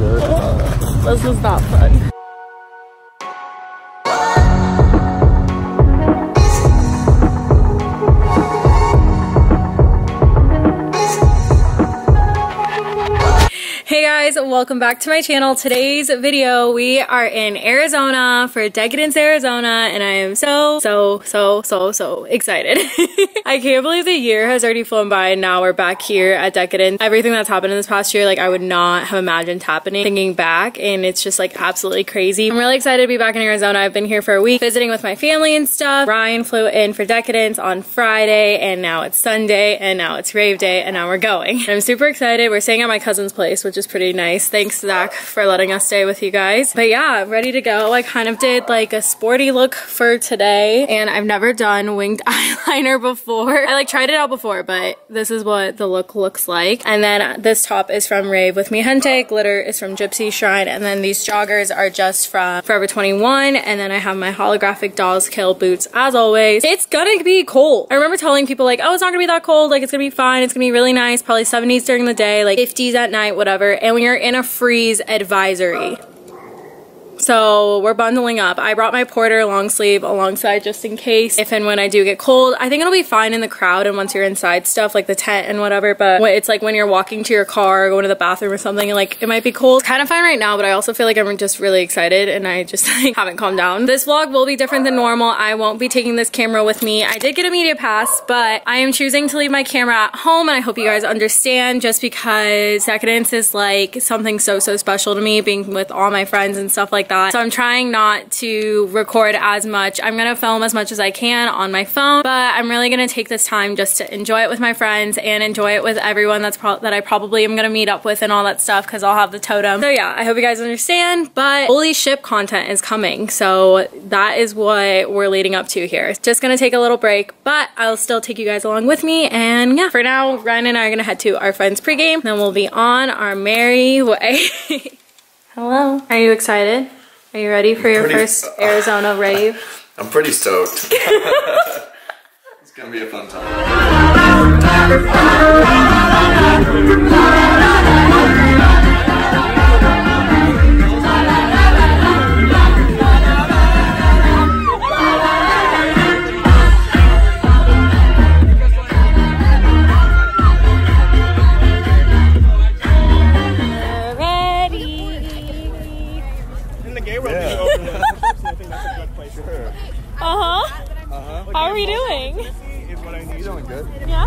This was not fun. Guys, welcome back to my channel. Today's video, we are in Arizona for Decadence, Arizona, and I am so, so, so, so, so excited. I can't believe the year has already flown by and now we're back here at Decadence. Everything that's happened in this past year, like I would not have imagined happening thinking back and it's just like absolutely crazy. I'm really excited to be back in Arizona. I've been here for a week visiting with my family and stuff. Ryan flew in for Decadence on Friday and now it's Sunday and now it's rave day and now we're going. I'm super excited. We're staying at my cousin's place, which is pretty nice. Thanks Zach for letting us stay with you guys. But yeah, ready to go. I kind of did like a sporty look for today and I've never done winged eyeliner before. I like tried it out before, but this is what the look looks like. And then this top is from Rave with Mi Gente. Glitter is from Gypsy Shrine. And then these joggers are just from Forever 21. And then I have my holographic Dolls Kill boots as always. It's gonna be cold. I remember telling people like, oh, it's not gonna be that cold. Like it's gonna be fine. It's gonna be really nice. Probably 70s during the day, like 50s at night, whatever. And when you're in a freeze advisory. So we're bundling up. I brought my porter long sleeve alongside just in case if and when I do get cold. I think it'll be fine in the crowd and once you're inside stuff like the tent and whatever, but it's like when you're walking to your car or going to the bathroom or something, like it might be cold. It's kind of fine right now, but I also feel like I'm just really excited and I just like haven't calmed down. This vlog will be different than normal. I won't be taking this camera with me. I did get a media pass, but I am choosing to leave my camera at home and I hope you guys understand just because Decadence is like something so, so special to me being with all my friends and stuff like that. So I'm trying not to record as much. I'm gonna film as much as I can on my phone, but I'm really gonna take this time just to enjoy it with my friends and enjoy it with everyone that's that I probably am gonna meet up with and all that stuff because I'll have the totem. So yeah, I hope you guys understand, but holy ship content is coming. So that is what we're leading up to here. It's just gonna take a little break, but I'll still take you guys along with me. And yeah, for now, Ryan and I are gonna head to our friend's pregame, then we'll be on our merry way. Hello. Are you excited? Are you ready for your pretty, first Arizona rave? I'm pretty stoked. it's gonna be a fun time. Good. Yeah.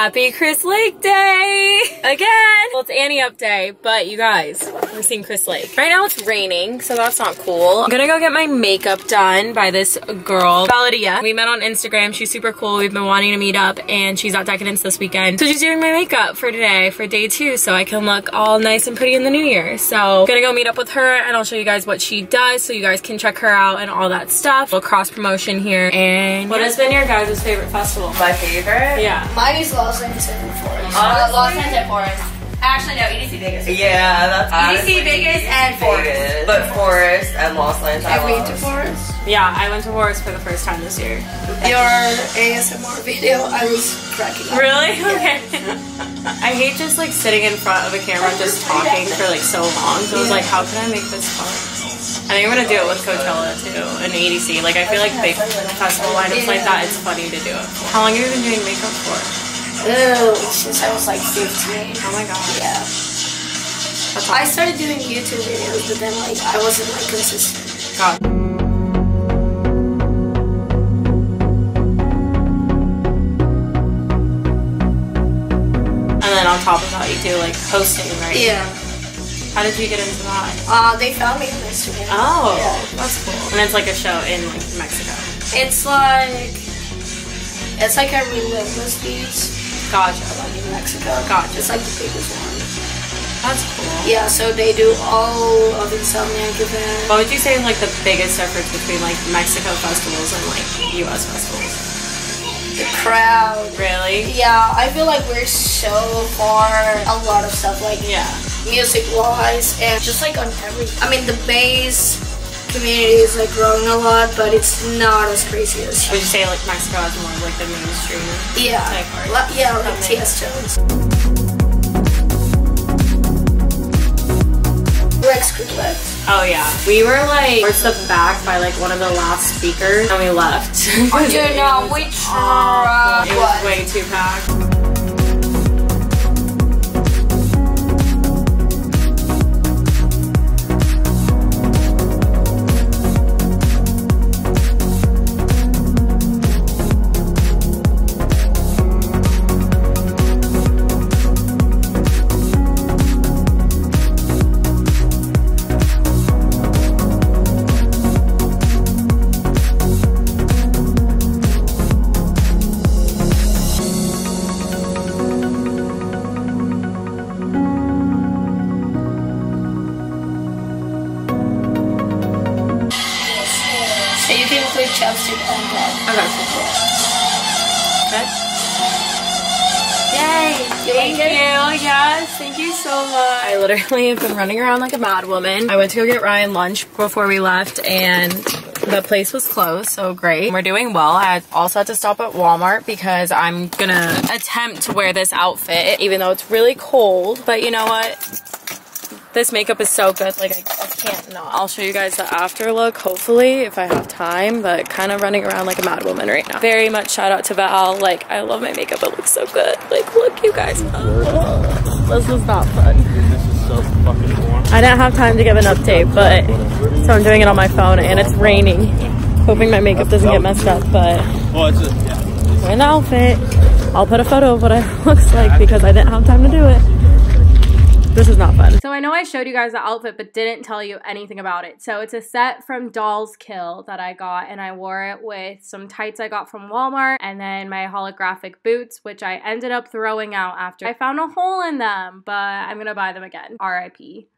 Happy Chris Lake Day! Again! Well, it's Annie up day, but you guys, we're seeing Chris Lake. Right now it's raining, so that's not cool. I'm gonna go get my makeup done by this girl, Valleyva. We met on Instagram. She's super cool. We've been wanting to meet up, and she's at Decadence this weekend. So she's doing my makeup for today, for day two, so I can look all nice and pretty in the new year. So I'm gonna go meet up with her, and I'll show you guys what she does, so you guys can check her out and all that stuff. A cross promotion here. And what has been your guys' favorite festival? My favorite? Yeah. Mine is Los Angeles and Forest. Oh, honestly? Los Angeles Forest. Actually, no, EDC Vegas. Yeah, that's honestly EDC Vegas and Forest. Vegas. But Forest and Los Angeles. Have we been to Forest? Yeah, I went to Forest for the first time this year. Your ASMR video, I was cracking up. Really? Okay. I hate just like sitting in front of a camera just talking for like so long. So I was like, how can I make this fun? I think I'm gonna do it with Coachella too and EDC. Like I feel like big festival lineups like that, it's funny to do it. How long have you been doing makeup for? Ew, since I was like 15. Oh my god. Yeah. I started doing YouTube videos, but then like I wasn't like consistent. God. And then on top of that, you do like hosting, right? Yeah. How did you get into that? Uh, they found me on Instagram. Oh, Yeah. that's cool. And it's like a show in like Mexico. It's like it's like a relentless beats Gotcha. like in Mexico. Gotcha. It's like the biggest one. That's cool. Yeah, so they do all of Insomniac events. What would you say like the biggest difference between like Mexico festivals and like US festivals? The crowd. Really? Yeah, I feel like we're so far a lot of stuff like Yeah. music wise and just like on everything. I mean the bass community is like growing a lot but it's not as crazy as Would you say like Mexico has more of like the mainstream? yeah Type art. La- yeah like Something. Tiesto Rex Skrillex Oh yeah. We were like towards the back by like one of the last speakers and we left. Dude, no, we tried. It was way too packed. Include chapstick on that Okay. Okay. Yay! Thank you. Yes, thank you so much. I literally have been running around like a mad woman. I went to go get Ryan lunch before we left and the place was closed, so great. We're doing well. I also had to stop at Walmart because I'm gonna attempt to wear this outfit even though it's really cold. But you know what? This makeup is so good, like I, I can't not. I'll show you guys the after look, hopefully, if I have time, but kind of running around like a mad woman right now. Very much shout out to Val. Like, I love my makeup, it looks so good. Like, look, you guys. Oh, this was not fun. This is so fucking warm. I didn't have time to give an update, but so I'm doing it on my phone and it's raining. Hoping my makeup doesn't get messed up, but Oh, it's a, yeah. we're in the outfit. I'll put a photo of what it looks like because I didn't have time to do it. This is not fun. So I know I showed you guys the outfit, but didn't tell you anything about it. So it's a set from Dolls Kill that I got, and I wore it with some tights I got from Walmart, and then my holographic boots, which I ended up throwing out after I found a hole in them, but I'm gonna buy them again. R.I.P.